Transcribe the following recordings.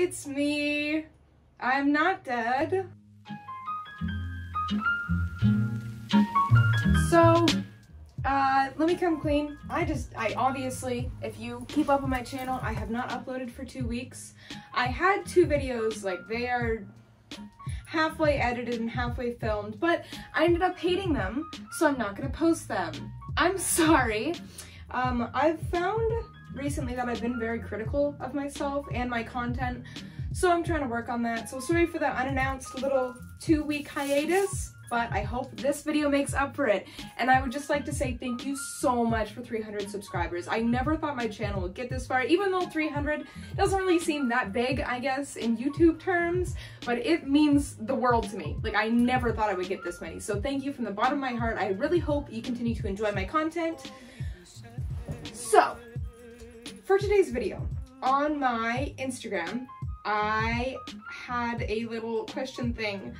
it's me. I'm not dead. So, uh, let me come clean. I just, I obviously, if you keep up on my channel, I have not uploaded for two weeks. I had two videos, like they are halfway edited and halfway filmed, but I ended up hating them, so I'm not gonna post them. I'm sorry. Um, I've found recently that I've been very critical of myself and my content, so I'm trying to work on that. So sorry for the unannounced little two week hiatus, but I hope this video makes up for it. And I would just like to say thank you so much for 300 subscribers. I never thought my channel would get this far, even though 300 doesn't really seem that big, I guess, in YouTube terms, but it means the world to me. Like, I never thought I would get this many. So thank you from the bottom of my heart. I really hope you continue to enjoy my content. Today's video, on my Instagram, I had a little question thing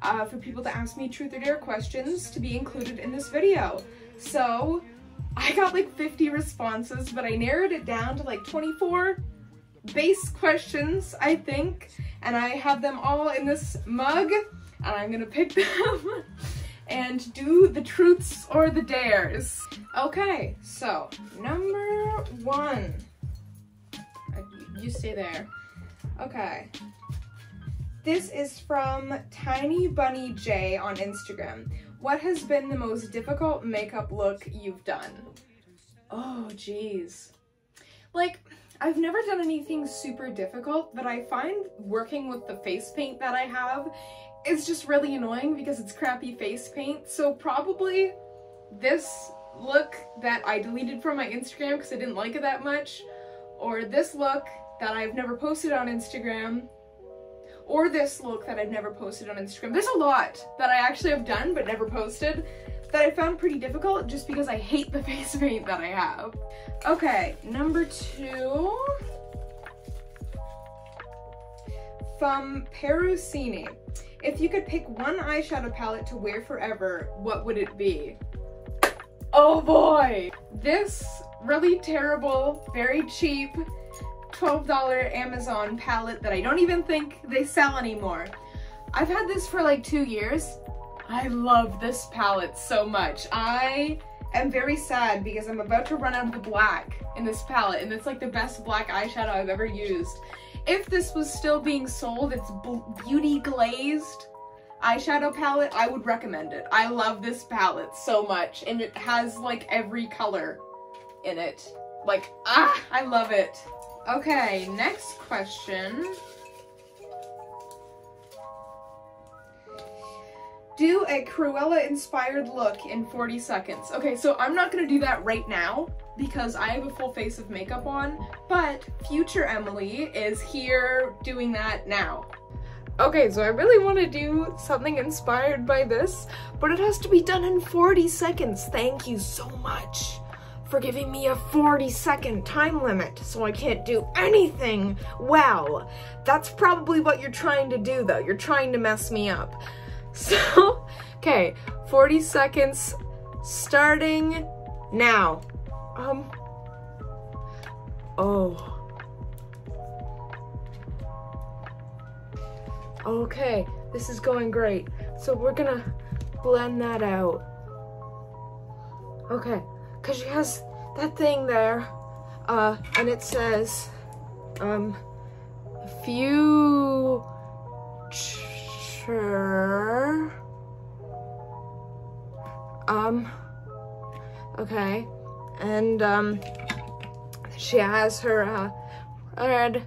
uh, for people to ask me truth or dare questions to be included in this video. So I got like 50 responses, but I narrowed it down to like 24 base questions, I think. And I have them all in this mug, and I'm gonna pick them and do the truths or the dares. Okay, so number one. You stay there. Okay. This is from Tiny Bunny J on Instagram. What has been the most difficult makeup look you've done? Oh, geez. Like, I've never done anything super difficult, but I find working with the face paint that I have is just really annoying because it's crappy face paint. So probably this look that I deleted from my Instagram because I didn't like it that much, or this look that I've never posted on Instagram, or this look that I've never posted on Instagram. There's a lot that I actually have done but never posted that I found pretty difficult just because I hate the face paint that I have. Okay, number two. From Perusini. If you could pick one eyeshadow palette to wear forever, what would it be? Oh boy! This really terrible, very cheap, $12 Amazon palette that I don't even think they sell anymore. I've had this for like two years. I love this palette so much. I am very sad because I'm about to run out of the black in this palette and it's like the best black eyeshadow I've ever used. If this was still being sold, it's beauty glazed eyeshadow palette, I would recommend it. I love this palette so much and it has like every color in it. Like, ah, I love it. Okay, next question. Do a Cruella inspired look in 40 seconds. Okay, so I'm not gonna do that right now because I have a full face of makeup on, but future Emily is here doing that now. Okay, so I really want to do something inspired by this, but it has to be done in 40 seconds. Thank you so much for giving me a 40 second time limit so I can't do anything well. That's probably what you're trying to do though. You're trying to mess me up. So, okay, 40 seconds starting now. Um, oh. Okay, this is going great. So we're gonna blend that out. Okay, because she has that thing there, uh, and it says, um, future, um, okay, and, um, she has her, uh, red,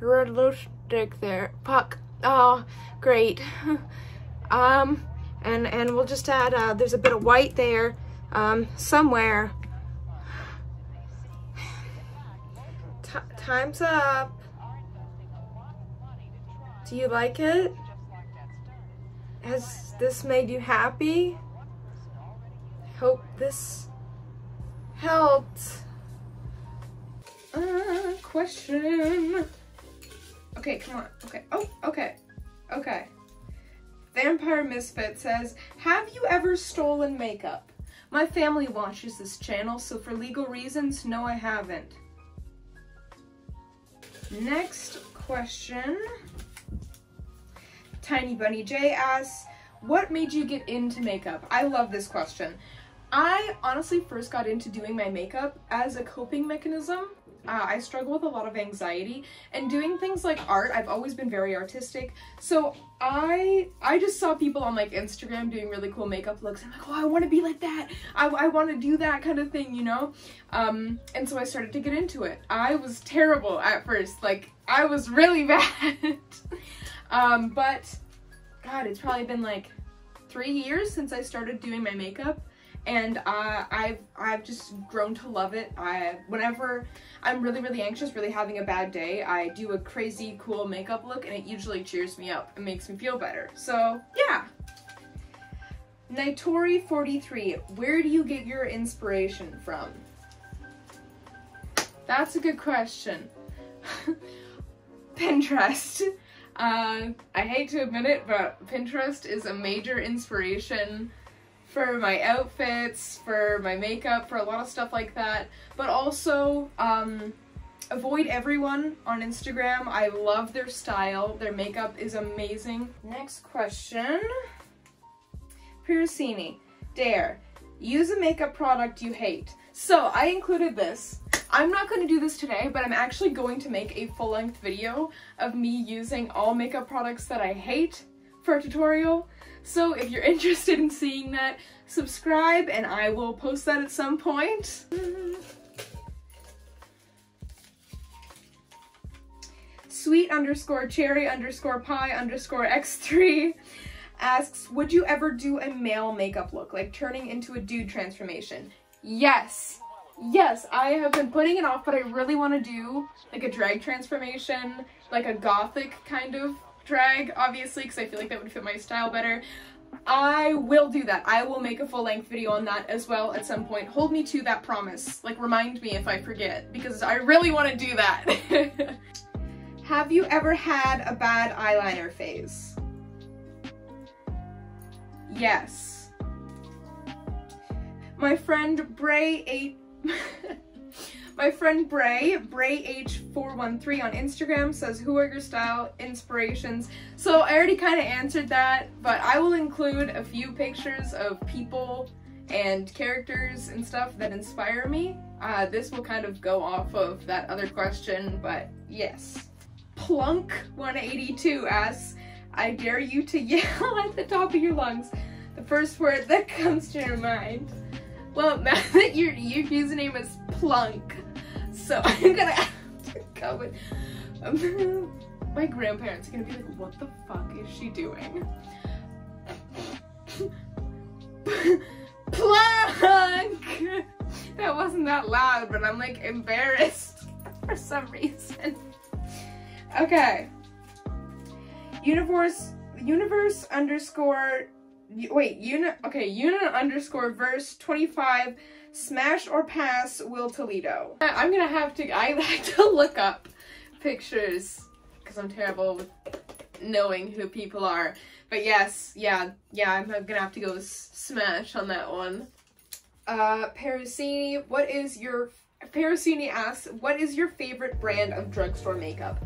red lipstick there, puck, oh, great, um, and, and we'll just add, uh, there's a bit of white there, um, somewhere. T time's up. Do you like it? Has this made you happy? Hope this helped. Uh, question. Okay, come on. Okay. Oh, okay. Okay. Vampire Misfit says, have you ever stolen makeup? My family watches this channel, so for legal reasons, no I haven't. Next question. Tiny Bunny J asks, what made you get into makeup? I love this question. I honestly first got into doing my makeup as a coping mechanism. Uh, I struggle with a lot of anxiety and doing things like art. I've always been very artistic. So I I just saw people on like Instagram doing really cool makeup looks. I'm like, oh, I want to be like that. I, I want to do that kind of thing, you know? Um, and so I started to get into it. I was terrible at first. Like, I was really bad. um, but God, it's probably been like three years since I started doing my makeup and uh, I've I've just grown to love it. I whenever I'm really really anxious, really having a bad day, I do a crazy cool makeup look, and it usually cheers me up and makes me feel better. So yeah. Nitori43, where do you get your inspiration from? That's a good question. Pinterest. Uh, I hate to admit it, but Pinterest is a major inspiration for my outfits, for my makeup, for a lot of stuff like that. But also, um, avoid everyone on Instagram. I love their style. Their makeup is amazing. Next question. Piracini. Dare. Use a makeup product you hate. So I included this. I'm not going to do this today, but I'm actually going to make a full-length video of me using all makeup products that I hate for a tutorial. So if you're interested in seeing that, subscribe and I will post that at some point. Sweet underscore cherry underscore pie underscore x3 asks, would you ever do a male makeup look, like turning into a dude transformation? Yes. Yes, I have been putting it off, but I really want to do like a drag transformation, like a gothic kind of drag, obviously, because I feel like that would fit my style better. I will do that. I will make a full-length video on that as well at some point. Hold me to that promise. Like, remind me if I forget, because I really want to do that. Have you ever had a bad eyeliner phase? Yes. My friend Bray ate... My friend Bray, BrayH413 on Instagram says, who are your style inspirations? So I already kind of answered that, but I will include a few pictures of people and characters and stuff that inspire me. Uh, this will kind of go off of that other question, but yes. Plunk182 asks, I dare you to yell at the top of your lungs the first word that comes to your mind. Well, now that your, your username is Plunk, so I'm gonna have to go with. Um, my grandparents are gonna be like, what the fuck is she doing? Plunk! That wasn't that loud, but I'm like embarrassed for some reason. Okay. Universe, universe underscore, wait, unit, okay, unit underscore verse 25 Smash or pass Will Toledo? I'm gonna have to, I like to look up pictures because I'm terrible with knowing who people are. But yes, yeah, yeah, I'm gonna have to go Smash on that one. Uh, Parasini, what is your, Parasini asks, what is your favorite brand of drugstore makeup?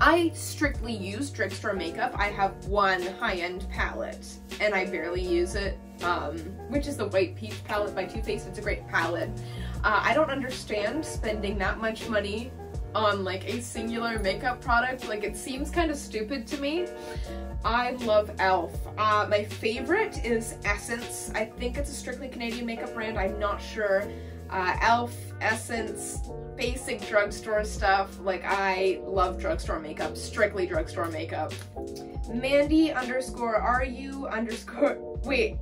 I strictly use drugstore makeup. I have one high-end palette and I barely use it um, which is the White Peach palette by Too Faced. It's a great palette. Uh, I don't understand spending that much money on like a singular makeup product. Like it seems kind of stupid to me. I love e.l.f. Uh, my favorite is Essence. I think it's a strictly Canadian makeup brand. I'm not sure. Uh, e.l.f., Essence, basic drugstore stuff. Like I love drugstore makeup, strictly drugstore makeup. Mandy underscore you underscore wait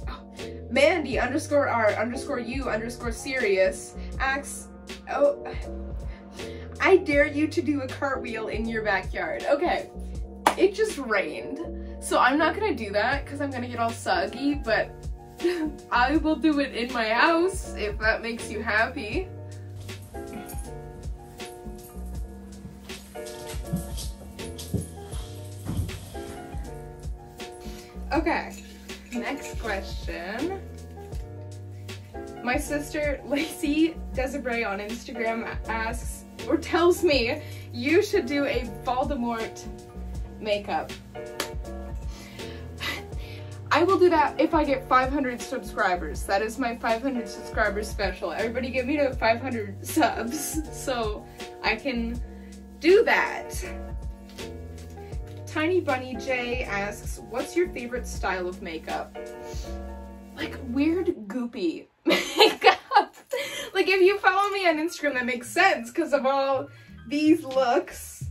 Mandy underscore R underscore U underscore serious asks, oh, I dare you to do a cartwheel in your backyard. Okay, it just rained. So I'm not gonna do that because I'm gonna get all soggy, but I will do it in my house if that makes you happy. Okay. Next question. My sister Lacey Desiree on Instagram asks, or tells me you should do a Voldemort makeup. I will do that if I get 500 subscribers. That is my 500 subscribers special. Everybody get me to 500 subs so I can do that. Tiny Bunny J asks, what's your favorite style of makeup? Like weird goopy makeup. like if you follow me on Instagram that makes sense because of all these looks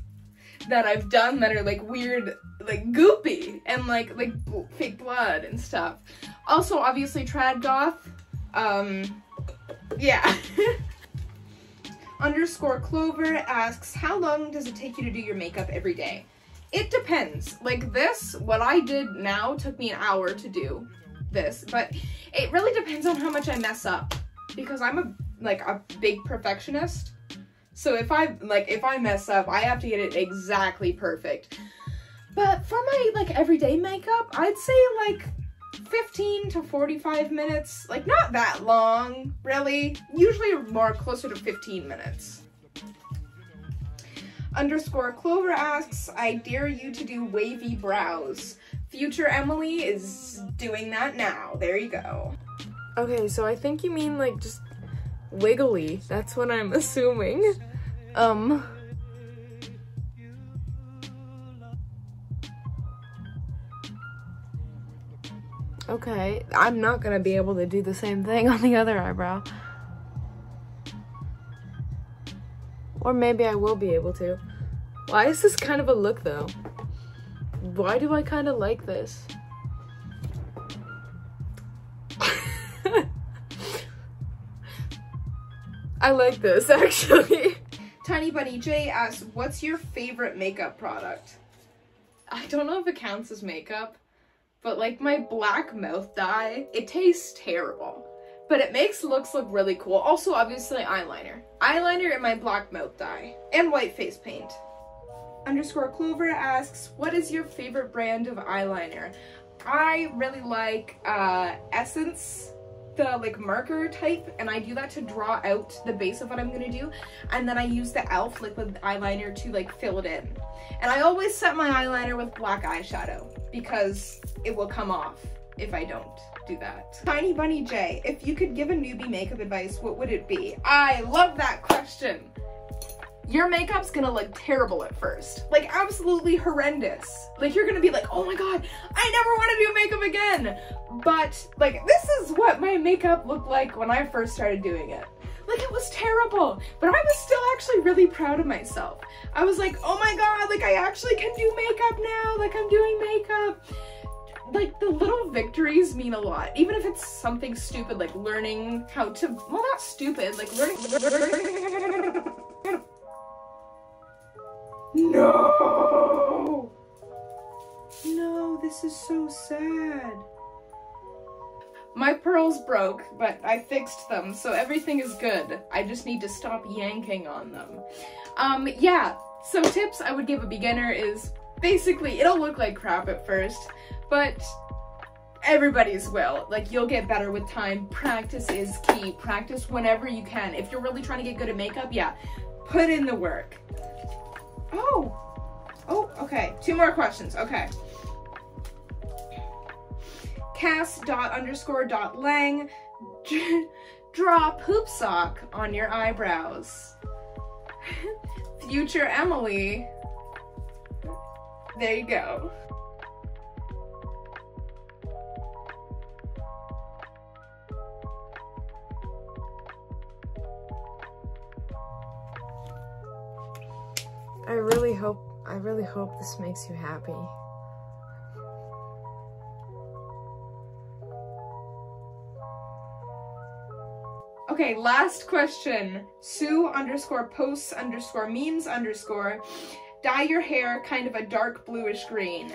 that I've done that are like weird like goopy and like like fake blood and stuff. Also obviously trad goth. Um yeah. Underscore Clover asks, how long does it take you to do your makeup every day? It depends. Like this, what I did now took me an hour to do this, but it really depends on how much I mess up because I'm a like a big perfectionist. So if I like if I mess up, I have to get it exactly perfect. But for my like everyday makeup, I'd say like 15 to 45 minutes. Like not that long, really. Usually more closer to 15 minutes. Underscore Clover asks, I dare you to do wavy brows. Future Emily is doing that now. There you go. Okay, so I think you mean like just wiggly. That's what I'm assuming. Um. Okay, I'm not gonna be able to do the same thing on the other eyebrow. Or maybe I will be able to. Why is this kind of a look though? Why do I kind of like this? I like this actually. Tiny Bunny J asks, what's your favorite makeup product? I don't know if it counts as makeup, but like my black mouth dye, it tastes terrible. But it makes looks look really cool. Also, obviously, eyeliner. Eyeliner and my black mouth dye. And white face paint. Underscore Clover asks, what is your favorite brand of eyeliner? I really like uh, Essence the like marker type and I do that to draw out the base of what I'm gonna do and then I use the e.l.f. liquid eyeliner to like fill it in. And I always set my eyeliner with black eyeshadow because it will come off if I don't do that. Tiny Bunny J, if you could give a newbie makeup advice, what would it be? I love that question your makeup's gonna look terrible at first. Like absolutely horrendous. Like you're gonna be like, oh my god, I never wanna do makeup again. But like this is what my makeup looked like when I first started doing it. Like it was terrible, but I was still actually really proud of myself. I was like, oh my god, like I actually can do makeup now, like I'm doing makeup. Like the little victories mean a lot, even if it's something stupid like learning how to, well not stupid, like learning No! No, this is so sad. My pearls broke, but I fixed them, so everything is good. I just need to stop yanking on them. Um, yeah, so tips I would give a beginner is basically, it'll look like crap at first, but everybody's will. Like, you'll get better with time. Practice is key. Practice whenever you can. If you're really trying to get good at makeup, yeah, put in the work. Oh. Oh, okay. Two more questions. Okay. Cast dot underscore dot lang. Draw poop sock on your eyebrows. Future Emily. There you go. I really hope, I really hope this makes you happy. Okay, last question. Sue underscore posts underscore memes underscore dye your hair kind of a dark bluish green.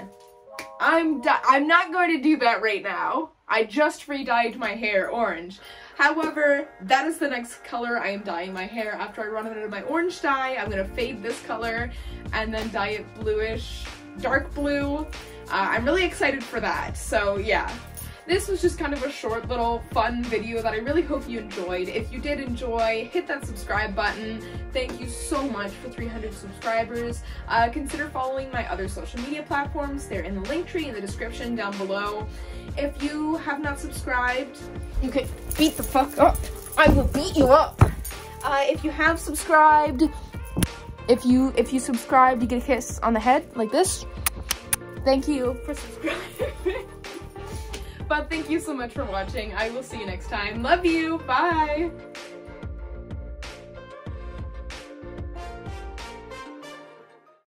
I'm I'm not going to do that right now. I just re-dyed my hair orange. However, that is the next color I am dyeing my hair. After I run out of my orange dye, I'm gonna fade this color and then dye it bluish, dark blue. Uh, I'm really excited for that. So yeah, this was just kind of a short little fun video that I really hope you enjoyed. If you did enjoy, hit that subscribe button. Thank you so much for 300 subscribers. Uh, consider following my other social media platforms. They're in the Linktree in the description down below. If you have not subscribed, you can beat the fuck up. I will beat you up. Uh, if you have subscribed, if you if you subscribe, you get a kiss on the head like this. Thank you for subscribing. but thank you so much for watching. I will see you next time. Love you. Bye.